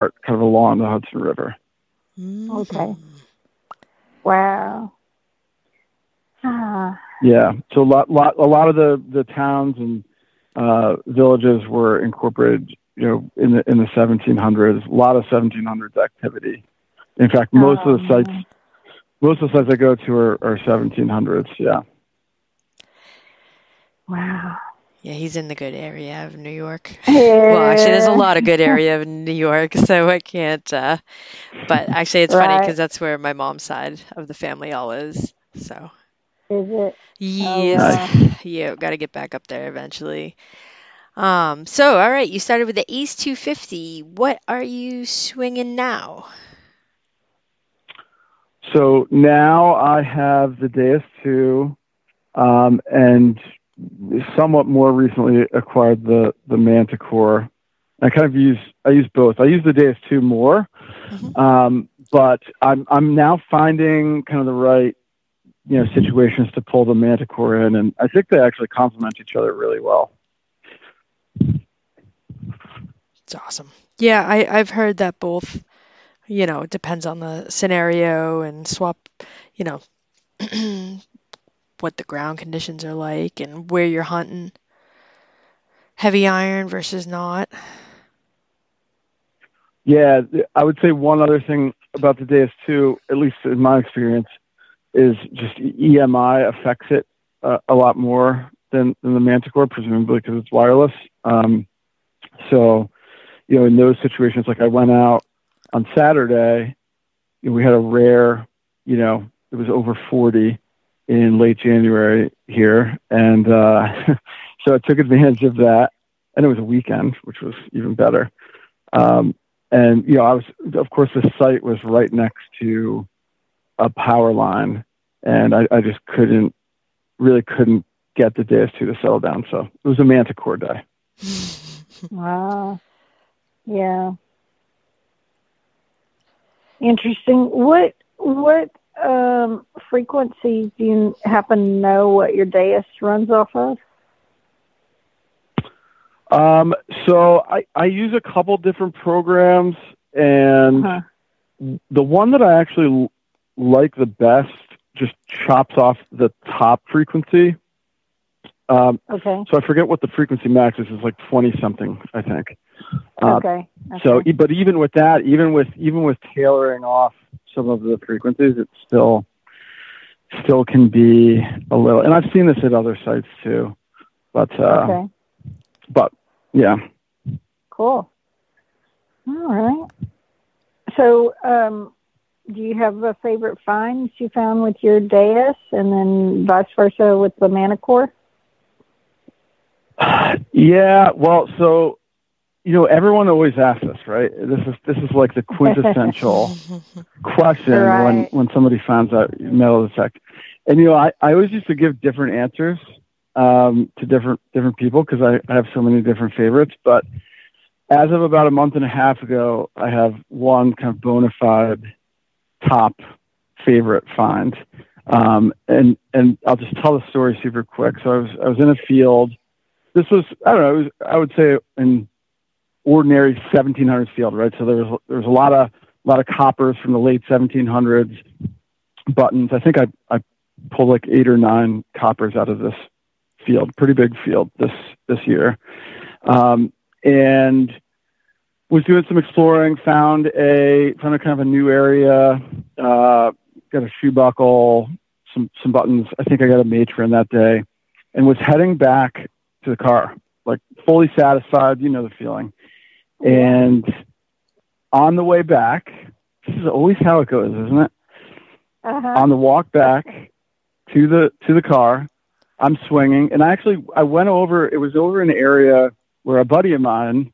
kind of along the Hudson River. Okay. Wow. Ah. Yeah, so a lot, lot, a lot of the the towns and uh, villages were incorporated, you know, in the in the 1700s. A lot of 1700s activity. In fact, most of the Oh. sites, most of the sites I go to are, are 1700s. Yeah. Wow. Yeah, he's in the good area of New York. Well, actually, there's a lot of good area of New York, so I can't. Uh, but actually, it's funny because that's where my mom's side of the family all is. So, Is it? yes, yeah, got to get back up there eventually. Um, so, all right, you started with the Ace 250. What are you swinging now? So now I have the Deus 2, um, and somewhat more recently acquired the the Manticore. I kind of use I use both. I use the Deus 2 more, Mhm. um, but I'm I'm now finding kind of the right you know situations to pull the Manticore in, and I think they actually complement each other really well. It's awesome. Yeah, I, I've heard that both, you know, it depends on the scenario and swap, you know, what the ground conditions are like and where you're hunting. Heavy iron versus not. Yeah, I would say one other thing about the Deus 2, at least in my experience, is just EMI affects it uh, a lot more than, than the Manticore, presumably because it's wireless. Um, so, you know, in those situations, like I went out on Saturday, we had a rare, you know, it was over 40 in late January here. And uh, so I took advantage of that. And it was a weekend, which was even better. Um, and you know, I was, of course, the site was right next to a power line, and I, I just couldn't, really couldn't get the Deus 2 to settle down. So it was a Manticore day. Wow. Yeah. Interesting. What what um frequencies do you happen to know what your Deus runs off of? Um, so I, I use a couple different programs, and Huh. the one that I actually l- like the best just chops off the top frequency. Um, Okay. so I forget what the frequency max is. It's like twenty something, I think. Okay. So, okay. e- but even with that, even with even with tailoring off some of the frequencies, it still still can be a little. And I've seen this at other sites too. But uh, okay. but yeah, Cool. All right. So, um, do you have a favorite finds you found with your Deus, and then vice versa with the Manticore? yeah. Well, so you know, everyone always asks us, right? This is this is like the quintessential question when Right. when somebody finds out metal detect. And you know, I, I always used to give different answers um, to different different people because I, I have so many different favorites. But as of about a month and a half ago, I have one kind of bona fide top favorite find. Um, and and I'll just tell the story super quick. So I was I was in a field. This was I don't know. It was, I would say an ordinary 1700s field, right? So there was there was a lot of a lot of coppers from the late 1700s buttons. I think I I pulled like eight or nine coppers out of this field, pretty big field this this year, um, and was doing some exploring. Found a found a kind of a new area. Uh, got a shoe buckle, some some buttons. I think I got a matron that day, and was heading back to the car, like fully satisfied. You know the feeling. And on the way back, this is always how it goes, isn't it? Uh-huh. on the walk back to the to the car i'm swinging. And i actually i went over it was over an area where a buddy of mine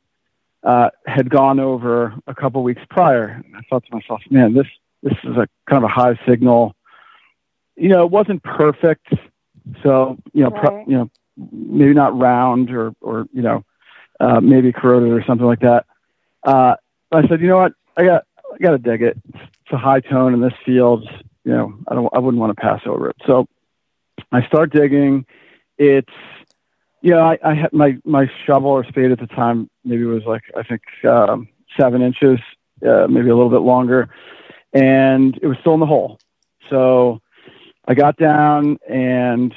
uh, had gone over a couple weeks prior. And i thought to myself man this this is a kind of a high signal. You know it wasn't perfect. So you know pro- you know maybe not round or or you know uh, maybe corroded or something like that uh, i said you know what i got i got to dig it it's a high tone in this field you know, I don't, I wouldn't want to pass over it. So I start digging. It's, you know, I, I had my, my shovel or spade at the time, maybe was like, I think, um, seven inches, uh, maybe a little bit longer, and it was still in the hole. So I got down and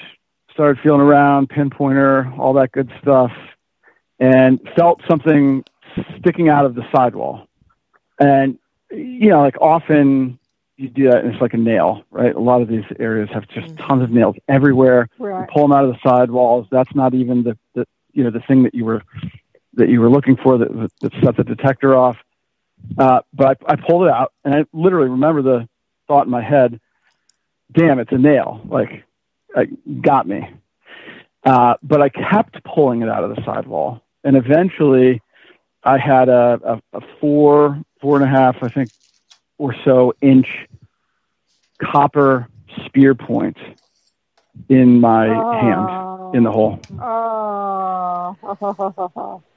started feeling around, pinpointer, all that good stuff, and felt something sticking out of the sidewall. And, you know, like often you do that and it's like a nail, right? A lot of these areas have just mm-hmm. tons of nails everywhere. Right. You pull them out of the sidewalls. That's not even the, the, you know, the thing that you were, that you were looking for that, that set the detector off. Uh, but I, I pulled it out and I literally remember the thought in my head, damn, it's a nail. Like, it got me. Uh, but I kept pulling it out of the sidewall. And eventually I had a, a, a four, four and a half, I think, or so inch copper spear point in my oh. hand in the hole. Oh.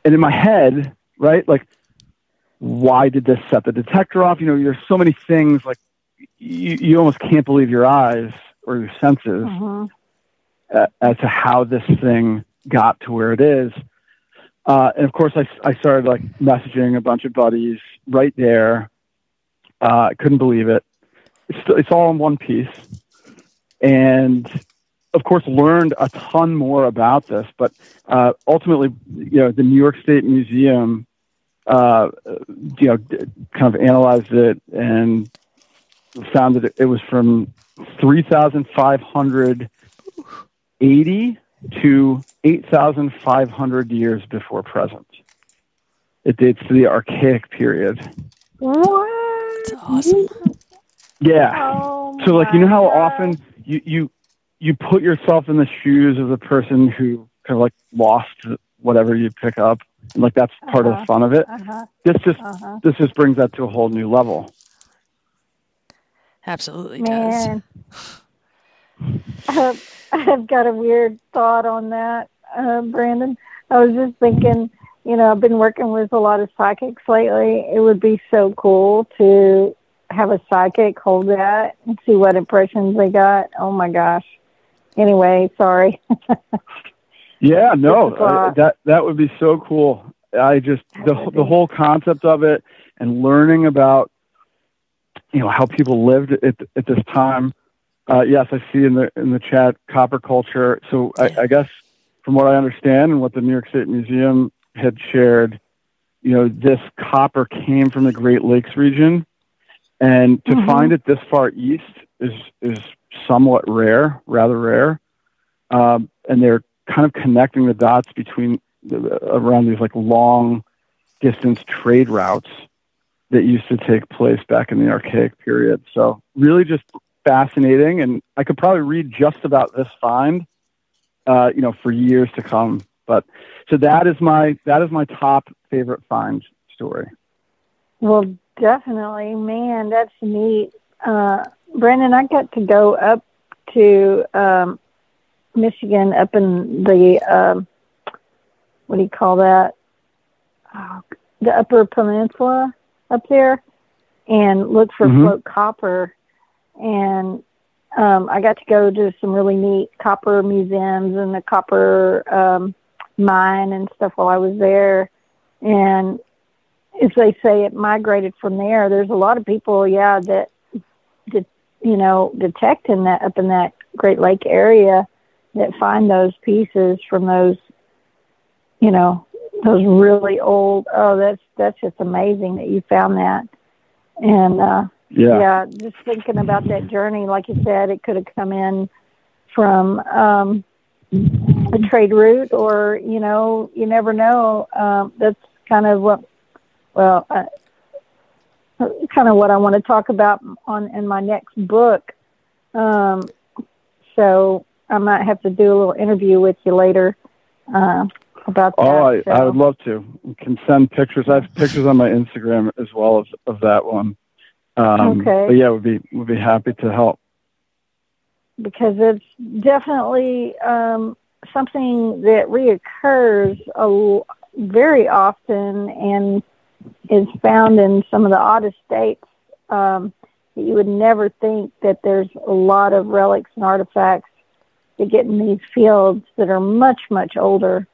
and in my head, right, like, why did this set the detector off? You know, there's so many things like you, you almost can't believe your eyes or your senses uh, as to how this thing got to where it is. Uh, and of course, I, I started like messaging a bunch of buddies right there. Uh, I couldn't believe it. It's, it's all in one piece. And of course, learned a ton more about this. But uh, ultimately, you know, the New York State Museum, uh, you know, kind of analyzed it and found that it was from 3,580 to 8,500 years before present. It dates to the Archaic period. What? That's awesome. Yeah. Oh so, like, you know how God. often you, you you put yourself in the shoes of the person who kind of like lost whatever you pick up, and like that's part uh-huh. of the fun of it. Uh-huh. This just Uh-huh. this just brings that to a whole new level. Absolutely does. Uh, I've got a weird thought on that, uh, Brandon. I was just thinking, you know, I've been working with a lot of psychics lately. It would be so cool to have a psychic hold that and see what impressions they got. Oh my gosh. Anyway, sorry. Yeah, no, that that would be so cool. I just the the whole concept of it and learning about you know how people lived at at this time. Uh, yes, I see in the in the chat copper culture. So I, I guess from what I understand and what the New York State Museum had shared, you know, this copper came from the Great Lakes region, and to Mhm. find it this far east is is somewhat rare, rather rare. Um, and they're kind of connecting the dots between the, around these like long distance trade routes that used to take place back in the archaic period. So really just fascinating. And I could probably read just about this find, uh, you know, for years to come. But so that is my, that is my top favorite find story. Well, definitely, man, that's neat. Uh, Brandon, I got to go up to um, Michigan, up in the um, what do you call that? Oh, the Upper Peninsula up there, and look for Mhm. float copper. And um, I got to go to some really neat copper museums and the copper um, mine and stuff while I was there. And as they say, it migrated from there. There's a lot of people, yeah, that, that you know, detect in that up in that Great Lake area that find those pieces from those, you know, those really old. Oh, that's that's just amazing that you found that. And uh, Yeah. yeah, just thinking about that journey, like you said, it could have come in from um, a trade route, or you know, you never know. Um, that's kind of what, well, uh, kind of what I want to talk about on in my next book. Um, so I might have to do a little interview with you later uh, about that. Oh, I, so. I would love to. You can send pictures. I have pictures on my Instagram as well of, of that one. Um, Okay. But yeah, we'd be we'd be happy to help. because it's definitely um, something that reoccurs a very often and is found in some of the oddest states. Um, that you would never think that there's a lot of relics and artifacts that get in these fields that are much much older.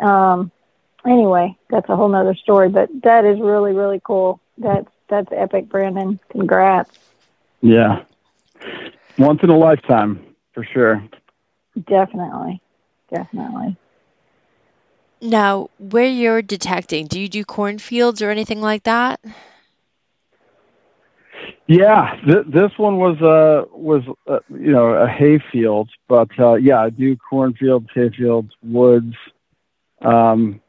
Um, anyway, that's a whole nother story. But that is really really cool. That's that's epic, Brandon. Congrats. Yeah, once in a lifetime for sure. Definitely, definitely. Now, where you're detecting, do you do cornfields or anything like that? Yeah, th- this one was uh was uh, you know a hay field, but uh, yeah, I do cornfields, hay fields, woods. Um,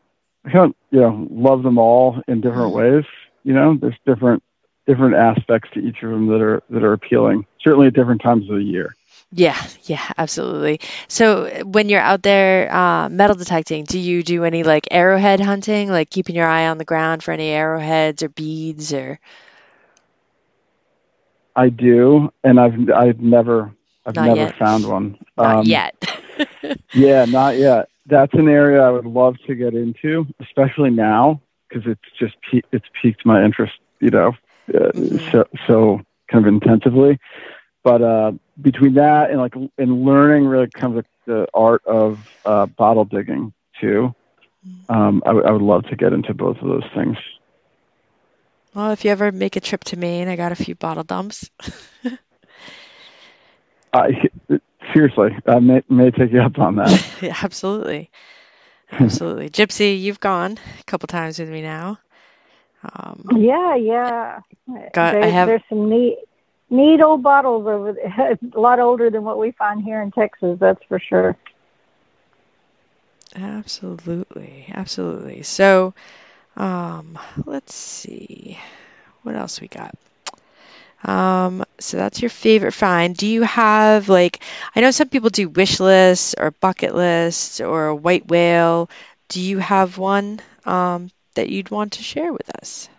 I don't you know love them all in different ways. You know, there's different different aspects to each of them that are that are appealing. Certainly at different times of the year. Yeah, yeah, absolutely. So when you're out there uh, metal detecting, do you do any like arrowhead hunting, like keeping your eye on the ground for any arrowheads or beads or? I do, and I've I've never I've Not never yet. found one. Not Um, yet. Yeah, not yet. That's an area I would love to get into, especially now because it's just pe- it's piqued my interest, you know, uh, Mhm. so so kind of intensively. But uh, between that and like and learning really kind of the, the art of uh, bottle digging too, um, I, would- would love to get into both of those things. Well, if you ever make a trip to Maine, I got a few bottle dumps. I seriously, I may may take you up on that. Yeah, absolutely. Absolutely. Gypsy, you've gone a couple times with me now. Um, Yeah, yeah. Got- I There- have- There's some neat, neat old bottles over there. a lot older than what we find here in Texas. That's for sure. absolutely. Absolutely. So, um, let's see. What else we got? Um, so that's your favorite find. Do you have like I know some people do wish lists or bucket lists or a white whale. Do you have one um, that you'd want to share with us?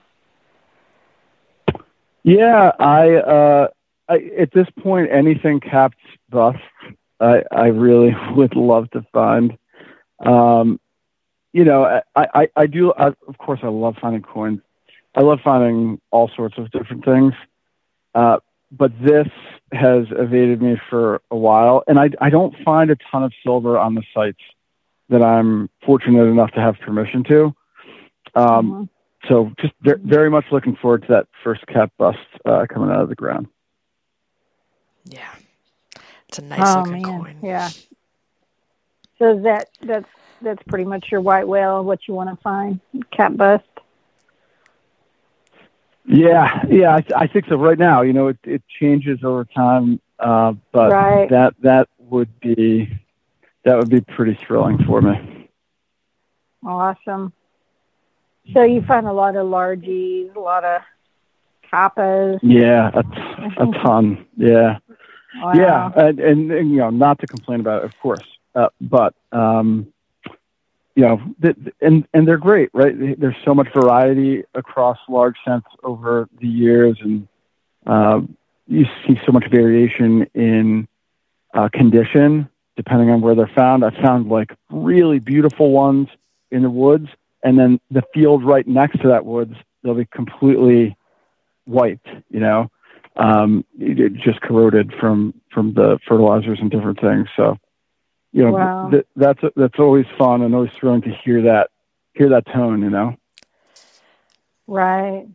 Yeah, I, uh, I at this point anything capped bust, I I really would love to find. Um, you know, I I, I do. I, of course, I love finding coins. I love finding all sorts of different things. Uh, but this has evaded me for a while, and I I don't find a ton of silver on the sites that I'm fortunate enough to have permission to. Um, Mhm. so just ve- very much looking forward to that first cap bust uh, coming out of the ground. Yeah. It's a nice oh looking man, coin. yeah. So that that's that's pretty much your white whale. What you want to find? Cap bust. Yeah, yeah, I, I think so. Right now, you know, it, it changes over time, uh, but Right. that that would be that would be pretty thrilling for me. Awesome. So you find a lot of largies, a lot of coppers. Yeah, a, t- a ton. Yeah, Wow. yeah, and, and, and you know, not to complain about it, of course, uh, but um, you know, and and they're great, right? There's so much variety across large cents over the years, and uh, you see so much variation in uh, condition depending on where they're found. I found like really beautiful ones in the woods, and then the field right next to that woods, they'll be completely wiped. You know, um, just corroded from from the fertilizers and different things. So, you know, Wow. th- that's that's always fun and always thrilling to hear that hear that tone. You know. Right.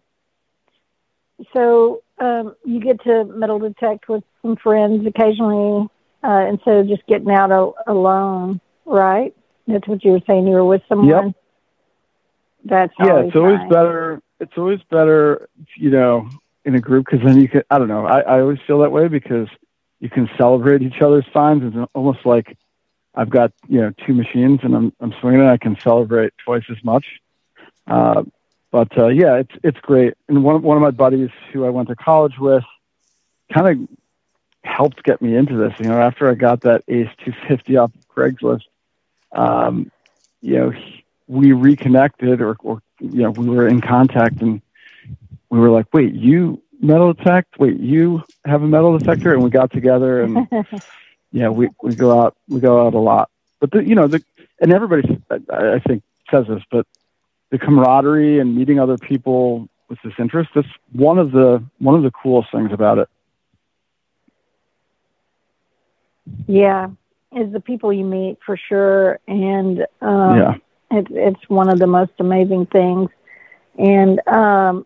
So um, you get to metal detect with some friends occasionally uh, instead of just getting out alone, right? That's what you were saying. You were with someone. Yep. That's yeah, always it's always nice. better. It's always better, you know, in a group because then you can. I don't know. I, I always feel that way because you can celebrate each other's finds. It's almost like I've got you know two machines and I'm I'm swinging it. I can celebrate twice as much. Uh, but uh, yeah, it's it's great. And one one of my buddies who I went to college with kind of helped get me into this. You know, after I got that Ace 250 off of Craigslist, um, you know, he- we reconnected or, or, you know, we were in contact and we were like, wait, you metal detect? Wait, you have a metal detector? And we got together and yeah, we, we go out, we go out a lot. But the, you know, the, and everybody, I, I think says this, but the camaraderie and meeting other people with this interest, that's one of the, one of the coolest things about it. yeah, is the people you meet for sure, and um, yeah. It's it's one of the most amazing things. And um,